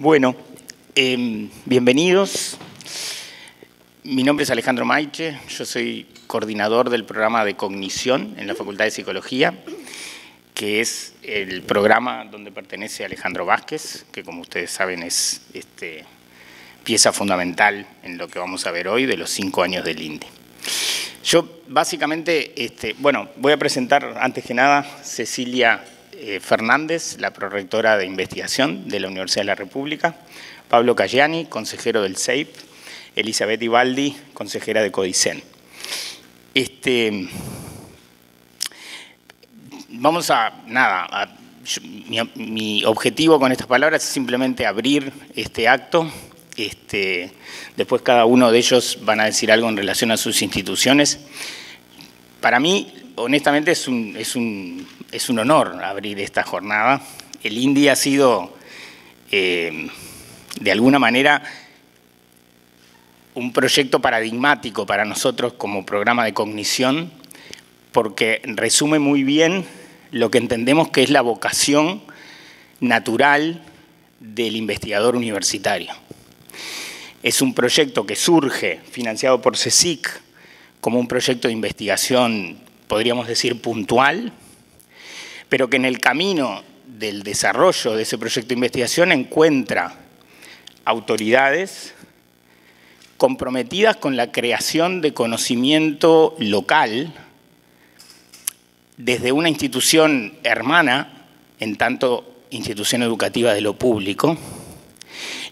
Bueno, em, bienvenidos. Mi nombre es Alejandro Maiche, yo soy coordinador del programa de cognición en la Facultad de Psicología, que es el programa donde pertenece Alejandro Vázquez, que como ustedes saben es este, pieza fundamental en lo que vamos a ver hoy de los cinco años del INDE. Yo básicamente, este, bueno, voy a presentar antes que nada Cecilia Fernández, la prorectora de investigación de la Universidad de la República, Pablo Cayani, consejero del CEIP, Elizabeth Ibaldi, consejera de Codicen. Este, vamos a, nada, mi, objetivo con estas palabras es simplemente abrir este acto. Este, después cada uno de ellos van a decir algo en relación a sus instituciones. Para mí, honestamente, es un, es un es un honor abrir esta jornada. El INDI ha sido, eh, de alguna manera, un proyecto paradigmático para nosotros como programa de cognición, porque resume muy bien lo que entendemos que es la vocación natural del investigador universitario. Es un proyecto que surge, financiado por CSIC, como un proyecto de investigación, podríamos decir, puntual, pero que en el camino del desarrollo de ese proyecto de investigación encuentra autoridades comprometidas con la creación de conocimiento local desde una institución hermana, en tanto institución educativa de lo público,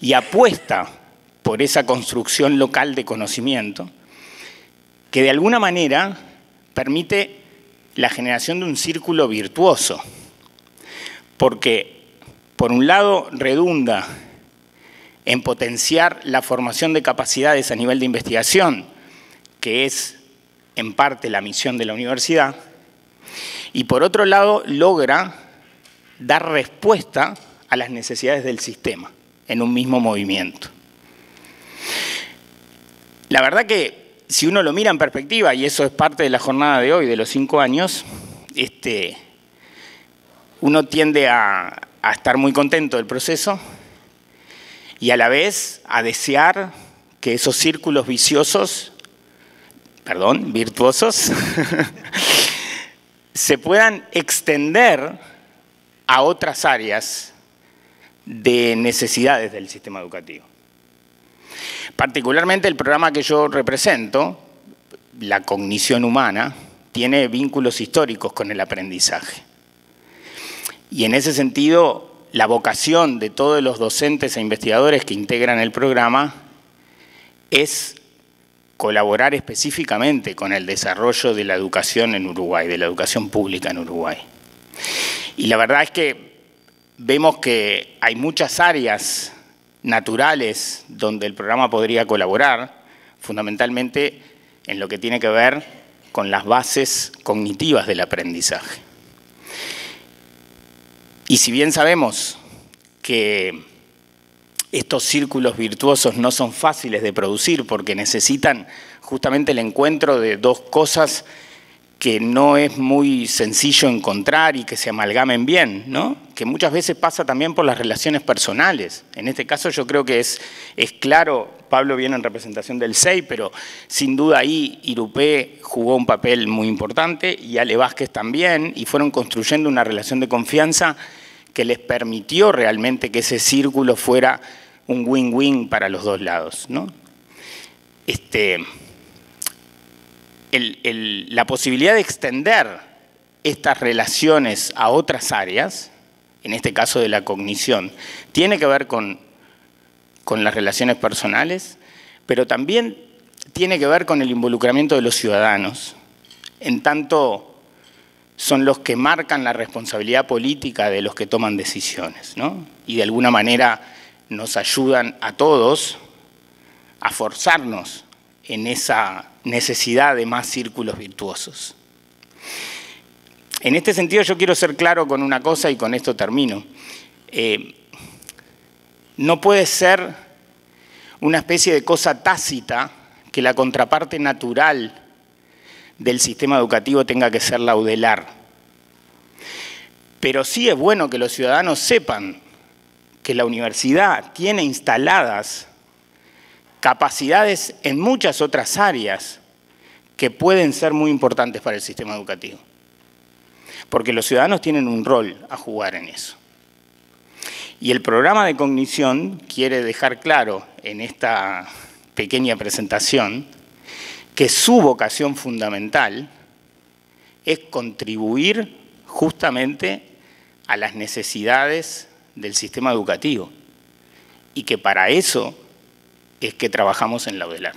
y apuesta por esa construcción local de conocimiento que de alguna manera permite la generación de un círculo virtuoso, porque por un lado redunda en potenciar la formación de capacidades a nivel de investigación, que es en parte la misión de la universidad, y por otro lado logra dar respuesta a las necesidades del sistema en un mismo movimiento. La verdad que si uno lo mira en perspectiva, y eso es parte de la jornada de hoy, de los cinco años, este, uno tiende a, estar muy contento del proceso y a la vez a desear que esos círculos viciosos, perdón, virtuosos, se puedan extender a otras áreas de necesidades del sistema educativo. Particularmente el programa que yo represento, la cognición humana, tiene vínculos históricos con el aprendizaje. Y en ese sentido, la vocación de todos los docentes e investigadores que integran el programa es colaborar específicamente con el desarrollo de la educación en Uruguay, de la educación pública en Uruguay. Y la verdad es que vemos que hay muchas áreas naturales donde el programa podría colaborar, fundamentalmente en lo que tiene que ver con las bases cognitivas del aprendizaje. Y si bien sabemos que estos círculos virtuosos no son fáciles de producir porque necesitan justamente el encuentro de dos cosas que no es muy sencillo encontrar y que se amalgamen bien, ¿no? que muchas veces pasa también por las relaciones personales. En este caso yo creo que es, claro, Pablo viene en representación del SEI, pero sin duda ahí Irupé jugó un papel muy importante y Ale Vázquez también, y fueron construyendo una relación de confianza que les permitió realmente que ese círculo fuera un win-win para los dos lados. ¿no? Este, la posibilidad de extender estas relaciones a otras áreas, en este caso de la cognición, tiene que ver con, con las relaciones personales, pero también tiene que ver con el involucramiento de los ciudadanos, en tanto son los que marcan la responsabilidad política de los que toman decisiones, y de alguna manera nos ayudan a todos a forzarnos en esa necesidad de más círculos virtuosos. En este sentido yo quiero ser claro con una cosa y con esto termino. Eh, no puede ser una especie de cosa tácita que la contraparte natural del sistema educativo tenga que ser laudelar. Pero sí es bueno que los ciudadanos sepan que la universidad tiene instaladas capacidades en muchas otras áreas que pueden ser muy importantes para el sistema educativo. Porque los ciudadanos tienen un rol a jugar en eso. Y el programa de cognición quiere dejar claro en esta pequeña presentación que su vocación fundamental es contribuir justamente a las necesidades del sistema educativo y que para eso es que trabajamos en la UDELAR.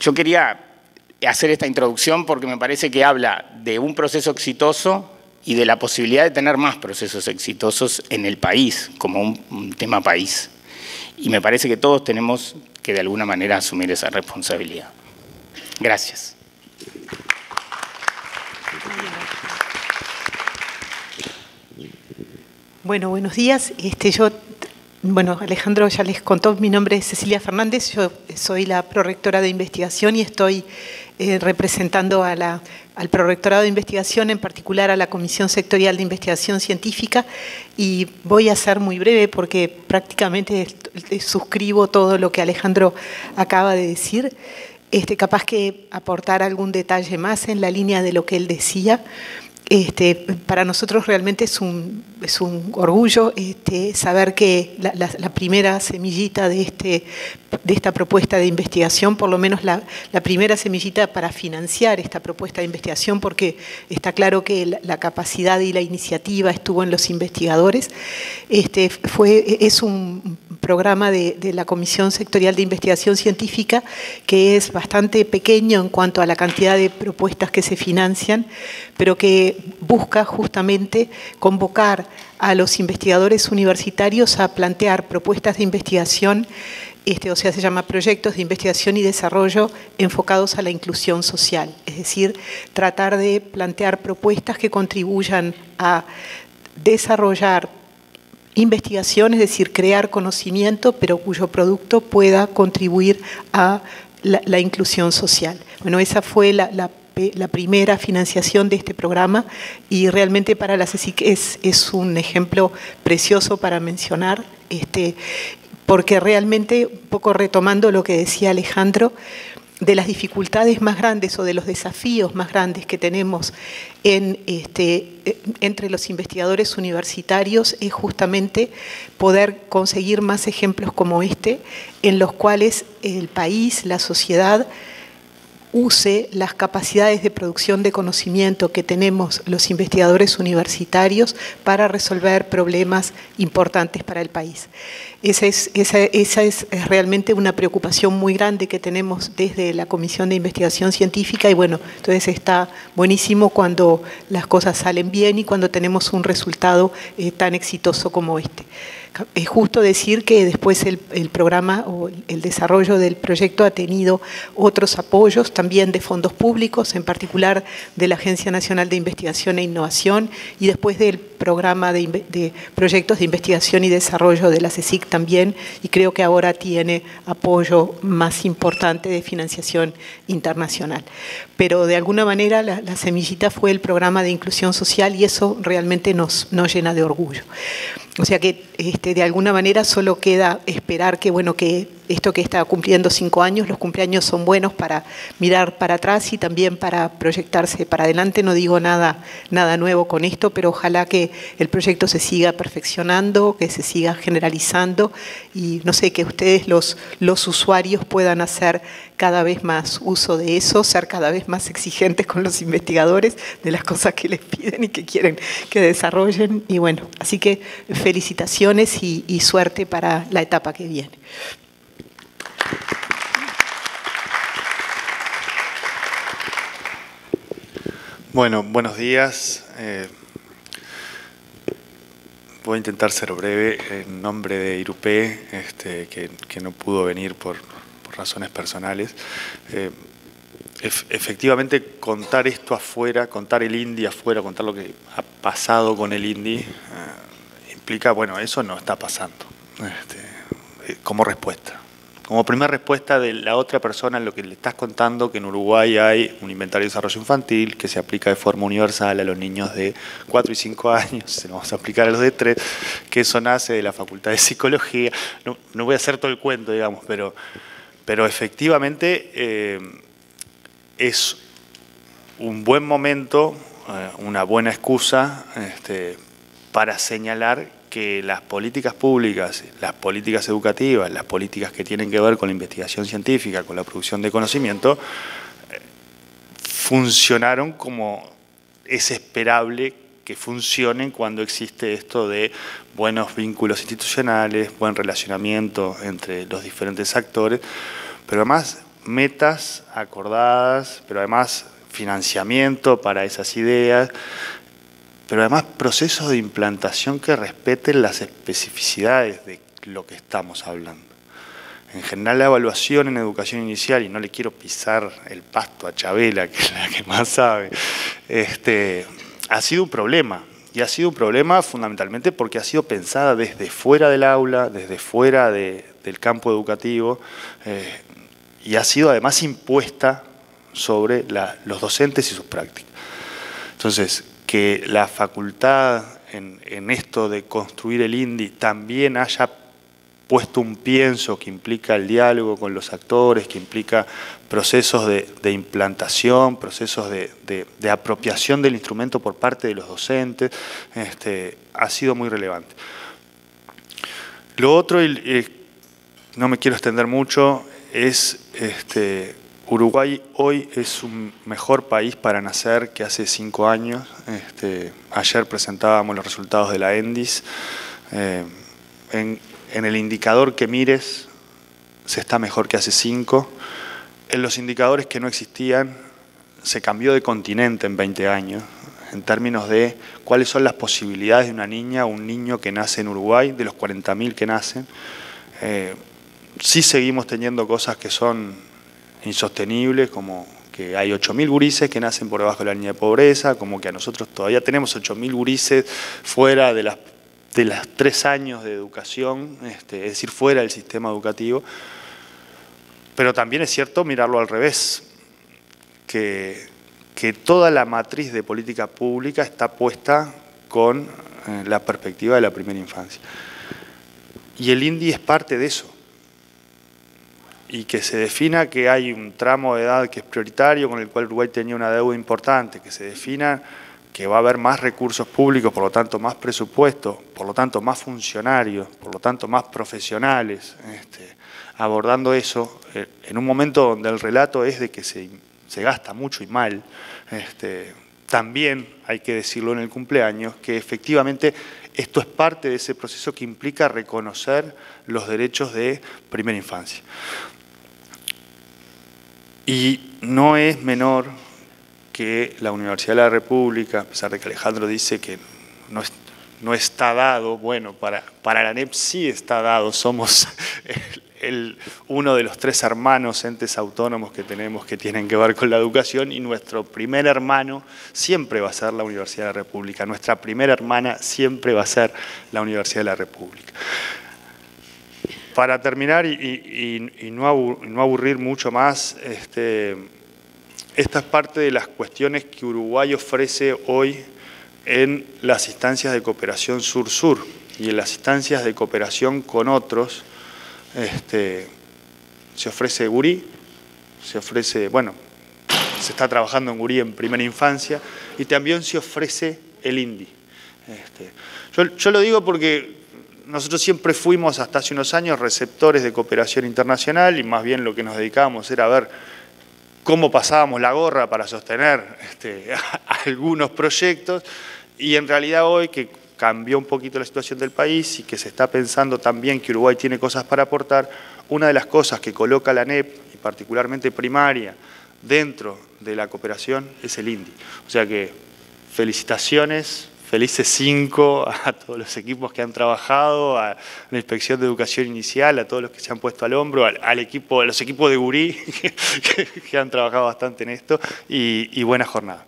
Yo quería hacer esta introducción porque me parece que habla de un proceso exitoso y de la posibilidad de tener más procesos exitosos en el país, como un, tema país. Y me parece que todos tenemos que de alguna manera asumir esa responsabilidad. Gracias. Bueno, buenos días. Este, yo, bueno, Alejandro ya les contó, mi nombre es Cecilia Fernández, yo soy la prorectora de investigación y estoy eh, representando a la, al prorectorado de investigación, en particular a la Comisión Sectorial de Investigación Científica, y voy a ser muy breve porque prácticamente suscribo todo lo que Alejandro acaba de decir. Este, capaz que aportar algún detalle más en la línea de lo que él decía. Este, para nosotros realmente es un, es un orgullo este, saber que la, primera semillita de, este, de esta propuesta de investigación, por lo menos la, primera semillita para financiar esta propuesta de investigación, porque está claro que la, capacidad y la iniciativa estuvo en los investigadores, este, fue, es un programa de, la Comisión Sectorial de Investigación Científica que es bastante pequeño en cuanto a la cantidad de propuestas que se financian, pero que busca justamente convocar a los investigadores universitarios a plantear propuestas de investigación, este, o sea, se llama proyectos de investigación y desarrollo enfocados a la inclusión social, es decir, tratar de plantear propuestas que contribuyan a desarrollar investigación, es decir, crear conocimiento, pero cuyo producto pueda contribuir a la, inclusión social. Bueno, esa fue la, primera financiación de este programa y realmente para la CECIC es, es un ejemplo precioso para mencionar, este, porque realmente, un poco retomando lo que decía Alejandro, de las dificultades más grandes o de los desafíos más grandes que tenemos en, este, entre los investigadores universitarios es justamente poder conseguir más ejemplos como este, en los cuales el país, la sociedad, use las capacidades de producción de conocimiento que tenemos los investigadores universitarios para resolver problemas importantes para el país. Esa es, realmente una preocupación muy grande que tenemos desde la Comisión de Investigación Científica y bueno, entonces está buenísimo cuando las cosas salen bien y cuando tenemos un resultado eh, tan exitoso como este. Es justo decir que después el, programa o el desarrollo del proyecto ha tenido otros apoyos también de fondos públicos, en particular de la Agencia Nacional de Investigación e Innovación y después del programa de, proyectos de investigación y desarrollo de la CECIC también y creo que ahora tiene apoyo más importante de financiación internacional. Pero de alguna manera la, semillita fue el programa de inclusión social y eso realmente nos llena de orgullo. O sea que este, de alguna manera solo queda esperar que, bueno, que esto que está cumpliendo cinco años, los cumpleaños son buenos para mirar para atrás y también para proyectarse para adelante. No digo nada, nada nuevo con esto, pero ojalá que el proyecto se siga perfeccionando, que se siga generalizando y no sé, que ustedes los, los usuarios puedan hacer cada vez más uso de eso, ser cada vez más exigentes con los investigadores de las cosas que les piden y que quieren que desarrollen. Y bueno, así que felicitaciones y, y suerte para la etapa que viene. Bueno, buenos días. Eh, voy a intentar ser breve en nombre de Irupé, este, que, no pudo venir por, razones personales. Eh, efectivamente, contar esto afuera, contar el INDI afuera, contar lo que ha pasado con el INDI, eh, implica, bueno, eso no está pasando este, como respuesta como primera respuesta de la otra persona en lo que le estás contando, que en Uruguay hay un inventario de desarrollo infantil que se aplica de forma universal a los niños de 4 y 5 años, se lo vamos a aplicar a los de 3, que eso nace de la Facultad de Psicología. No, voy a hacer todo el cuento, digamos, pero, pero efectivamente eh, es un buen momento, eh, una buena excusa este, para señalar que las políticas públicas, las políticas educativas, las políticas que tienen que ver con la investigación científica, con la producción de conocimiento, funcionaron como es esperable que funcionen cuando existe esto de buenos vínculos institucionales, buen relacionamiento entre los diferentes actores, pero además metas acordadas, pero además financiamiento para esas ideas, pero además procesos de implantación que respeten las especificidades de lo que estamos hablando. En general la evaluación en educación inicial, y no le quiero pisar el pasto a Chabela, que es la que más sabe, este, ha sido un problema. Y ha sido un problema fundamentalmente porque ha sido pensada desde fuera del aula, desde fuera del campo educativo, eh, y ha sido además impuesta sobre los docentes y sus prácticas. Entonces, que la facultad en, esto de construir el INDI también haya puesto un pienso que implica el diálogo con los actores, que implica procesos de, implantación, procesos de, apropiación del instrumento por parte de los docentes, este, ha sido muy relevante. Lo otro, y, no me quiero extender mucho, es este, Uruguay hoy es un mejor país para nacer que hace cinco años. Este, ayer presentábamos los resultados de la ENDIS. Eh, en, el indicador que mires se está mejor que hace cinco. En los indicadores que no existían se cambió de continente en 20 años en términos de cuáles son las posibilidades de una niña o un niño que nace en Uruguay, de los 40.000 que nacen. Eh, sí seguimos teniendo cosas que son insostenibles, como que hay 8.000 gurises que nacen por debajo de la línea de pobreza, como que a nosotros todavía tenemos 8.000 gurises fuera de las, de las tres años de educación, este, es decir, fuera del sistema educativo. Pero también es cierto mirarlo al revés, que, que toda la matriz de política pública está puesta con eh, la perspectiva de la primera infancia. Y el INDI es parte de eso y que se defina que hay un tramo de edad que es prioritario, con el cual Uruguay tenía una deuda importante, que se defina que va a haber más recursos públicos, por lo tanto más presupuesto, por lo tanto más funcionarios, por lo tanto más profesionales, este, abordando eso eh, en un momento donde el relato es de que se, gasta mucho y mal. Este, también hay que decirlo en el cumpleaños, que efectivamente esto es parte de ese proceso que implica reconocer los derechos de primera infancia. Y no es menor que la Universidad de la República, a pesar de que Alejandro dice que no, está dado, bueno, para, para la NEP sí está dado, somos uno de los tres hermanos entes autónomos que tenemos que tienen que ver con la educación y nuestro primer hermano siempre va a ser la Universidad de la República, nuestra primera hermana siempre va a ser la Universidad de la República. Para terminar y, no aburrir mucho más, este, esta es parte de las cuestiones que Uruguay ofrece hoy en las instancias de cooperación sur-sur y en las instancias de cooperación con otros. Este, se ofrece Gurí, se ofrece, bueno, se está trabajando en Gurí en primera infancia y también se ofrece el INDI. Este, yo, yo lo digo porque nosotros siempre fuimos hasta hace unos años receptores de cooperación internacional y más bien lo que nos dedicábamos era ver cómo pasábamos la gorra para sostener este, algunos proyectos y en realidad hoy que cambió un poquito la situación del país y que se está pensando también que Uruguay tiene cosas para aportar, una de las cosas que coloca la NEP, y particularmente primaria, dentro de la cooperación es el INDI. O sea que felicitaciones, felices cinco a todos los equipos que han trabajado, a la Inspección de Educación Inicial, a todos los que se han puesto al hombro, al, equipo, a los equipos de Gurí que, han trabajado bastante en esto y, buena jornada.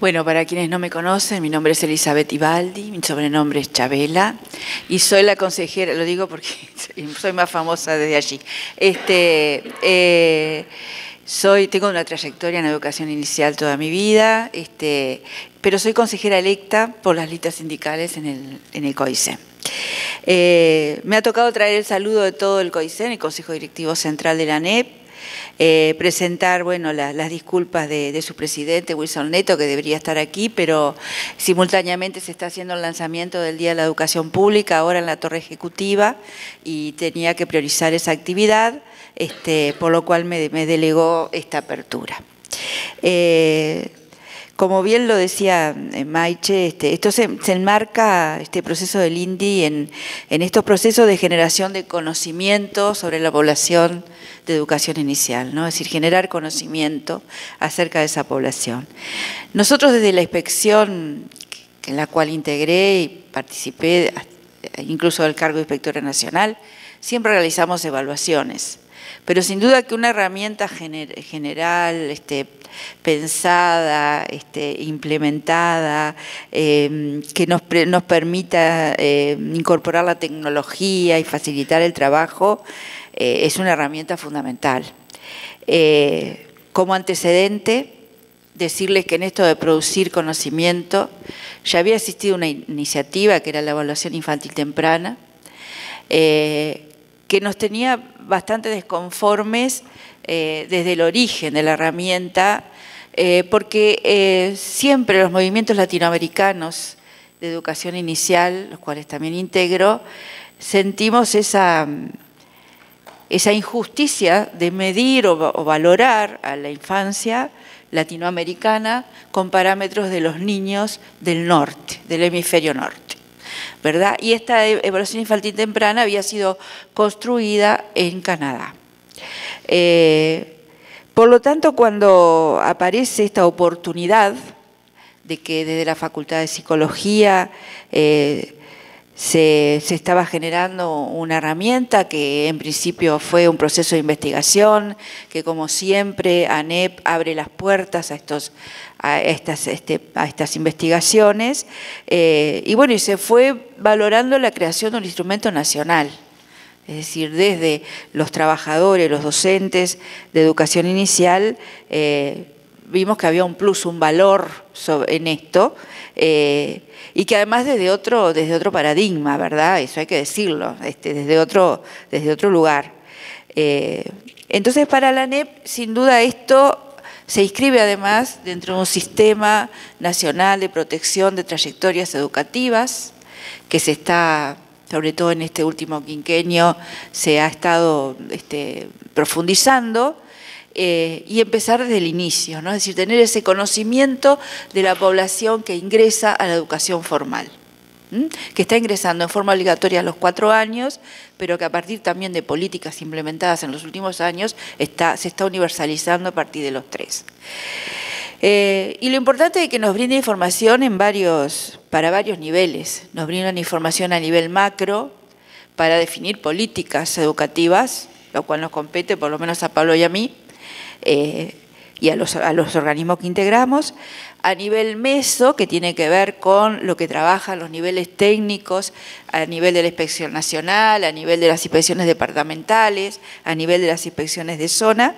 Bueno, para quienes no me conocen, mi nombre es Elizabeth Ibaldi, mi sobrenombre es Chabela y soy la consejera, lo digo porque soy más famosa desde allí. Este, eh, soy, tengo una trayectoria en educación inicial toda mi vida, este, pero soy consejera electa por las listas sindicales en el, COICE. Eh, me ha tocado traer el saludo de todo el COICE, el Consejo Directivo Central de la NEP, eh, presentar bueno, las disculpas de, su presidente, Wilson Neto, que debería estar aquí, pero simultáneamente se está haciendo el lanzamiento del Día de la Educación Pública ahora en la Torre Ejecutiva y tenía que priorizar esa actividad, este, por lo cual me, delegó esta apertura. Eh, como bien lo decía eh, Maiche, este, esto se, enmarca, este proceso del INDI, en, estos procesos de generación de conocimiento sobre la población de educación inicial, ¿no? es decir, generar conocimiento acerca de esa población. Nosotros desde la inspección en la cual integré y participé, incluso del cargo de inspectora nacional, siempre realizamos evaluaciones, pero sin duda que una herramienta general, este, pensada, este, implementada, em, que nos, permita em, incorporar la tecnología y facilitar el trabajo, eh, es una herramienta fundamental. Eh, como antecedente, decirles que en esto de producir conocimiento ya había existido una iniciativa que era la evaluación infantil temprana, eh, que nos tenía bastante desconformes eh, desde el origen de la herramienta, eh, porque eh, siempre los movimientos latinoamericanos de educación inicial, los cuales también integro, sentimos esa, esa injusticia de medir o, valorar a la infancia latinoamericana con parámetros de los niños del norte, del hemisferio norte. ¿Verdad? Y esta e-, evaluación infantil temprana había sido construida en Canadá. Eh, por lo tanto, cuando aparece esta oportunidad de que desde la Facultad de Psicología eh, se, estaba generando una herramienta que en principio fue un proceso de investigación, que como siempre ANEP abre las puertas a, estos, a, estas, este, a estas investigaciones, eh, y bueno, y se fue valorando la creación de un instrumento nacional. Es decir, desde los trabajadores, los docentes de educación inicial, eh, vimos que había un plus, un valor en esto, eh, y que además desde otro, desde otro paradigma, ¿verdad? Eso hay que decirlo, este, desde, otro, desde otro lugar. Eh, entonces, para la NEP, sin duda esto se inscribe además dentro de un sistema nacional de protección de trayectorias educativas que se está sobre todo en este último quinquenio, se ha estado este, profundizando. Eh, y empezar desde el inicio, es decir, tener ese conocimiento de la población que ingresa a la educación formal, que está ingresando en forma obligatoria a los cuatro años, pero que a partir también de políticas implementadas en los últimos años se está universalizando a partir de los tres. Eh, y lo importante es que nos brinda información para varios niveles. Nos brindan información a nivel macro para definir políticas educativas, lo cual nos compete por lo menos a Pablo y a mí, eh, y a los, a los organismos que integramos. A nivel meso, que tiene que ver con lo que trabajan los niveles técnicos, a nivel de la inspección nacional, a nivel de las inspecciones departamentales, a nivel de las inspecciones de zona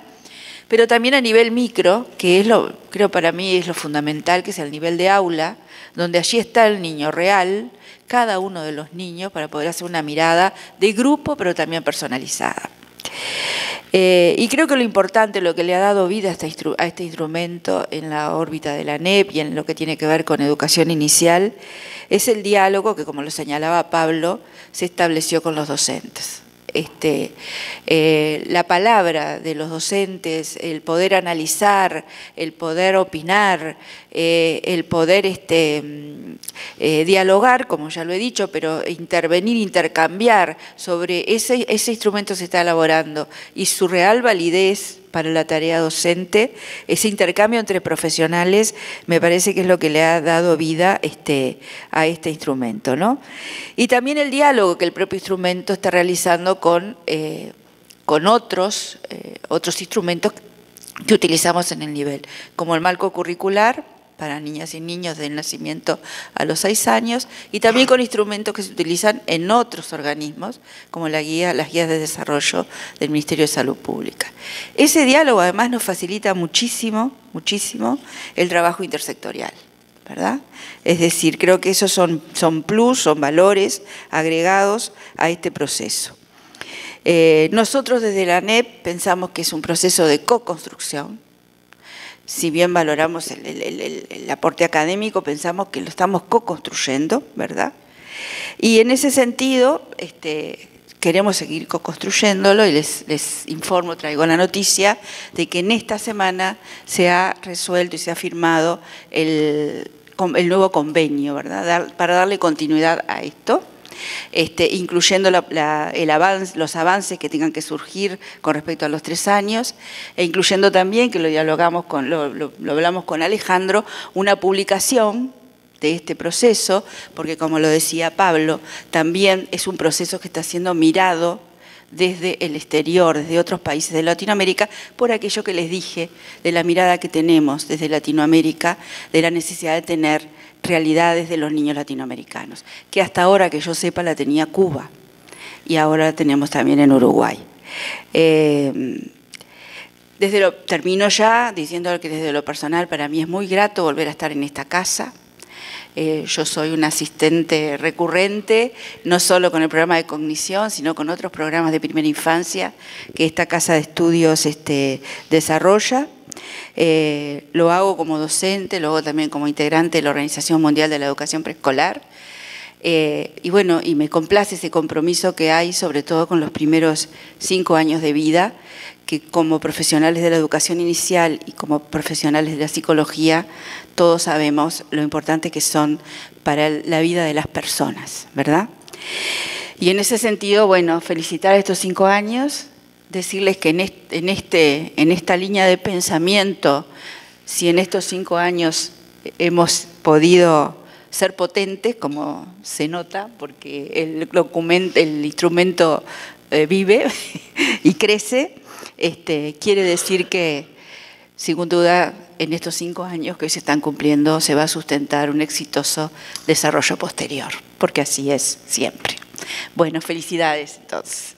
pero también a nivel micro, que es lo, creo para mí es lo fundamental, que es el nivel de aula, donde allí está el niño real, cada uno de los niños, para poder hacer una mirada de grupo, pero también personalizada. Eh, y creo que lo importante, lo que le ha dado vida a este, a este instrumento en la órbita de la NEP y en lo que tiene que ver con educación inicial, es el diálogo que, como lo señalaba Pablo, se estableció con los docentes este, eh, la palabra de los docentes, el poder analizar, el poder opinar, eh, el poder este, mm, eh, dialogar, como ya lo he dicho, pero intervenir, intercambiar sobre ese, ese instrumento se está elaborando y su real validez para la tarea docente, ese intercambio entre profesionales me parece que es lo que le ha dado vida este, a este instrumento. ¿no? Y también el diálogo que el propio instrumento está realizando con, eh, con otros, eh, otros instrumentos que utilizamos en el nivel, como el marco curricular, para niñas y niños del nacimiento a los seis años y también con instrumentos que se utilizan en otros organismos, como la guía, las guías de desarrollo del Ministerio de Salud Pública. Ese diálogo además nos facilita muchísimo, muchísimo el trabajo intersectorial. ¿verdad? Es decir, creo que esos son, son plus, son valores agregados a este proceso. Eh, nosotros desde la ANEP pensamos que es un proceso de co-construcción, si bien valoramos el, aporte académico, pensamos que lo estamos co-construyendo, ¿verdad? Y en ese sentido, este, queremos seguir co-construyéndolo y les, informo, traigo la noticia de que en esta semana se ha resuelto y se ha firmado el, el nuevo convenio, ¿verdad? para darle continuidad a esto este, incluyendo los avances que tengan que surgir con respecto a los tres años, e incluyendo también, que lo dialogamos con, lo, hablamos con Alejandro, una publicación de este proceso, porque como lo decía Pablo, también es un proceso que está siendo mirado desde el exterior, desde otros países de Latinoamérica, por aquello que les dije de la mirada que tenemos desde Latinoamérica, de la necesidad de tener realidades de los niños latinoamericanos, que hasta ahora que yo sepa la tenía Cuba y ahora la tenemos también en Uruguay. Eh, desde lo, termino ya diciendo que desde lo personal para mí es muy grato volver a estar en esta casa. Eh, yo soy un asistente recurrente, no solo con el programa de cognición, sino con otros programas de primera infancia que esta casa de estudios este, desarrolla. Eh, lo hago como docente, lo hago también como integrante de la Organización Mundial de la Educación Preescolar. Eh, y bueno, y me complace ese compromiso que hay, sobre todo con los primeros cinco años de vida, que como profesionales de la educación inicial y como profesionales de la psicología, todos sabemos lo importante que son para la vida de las personas, ¿verdad? Y en ese sentido, bueno, felicitar estos cinco años, decirles que en, este, en, esta línea de pensamiento, si en estos cinco años hemos podido ser potentes, como se nota, porque el, documento, el instrumento eh, vive y crece, este, quiere decir que, sin duda, en estos cinco años que hoy se están cumpliendo, se va a sustentar un exitoso desarrollo posterior, porque así es siempre. Bueno, felicidades entonces.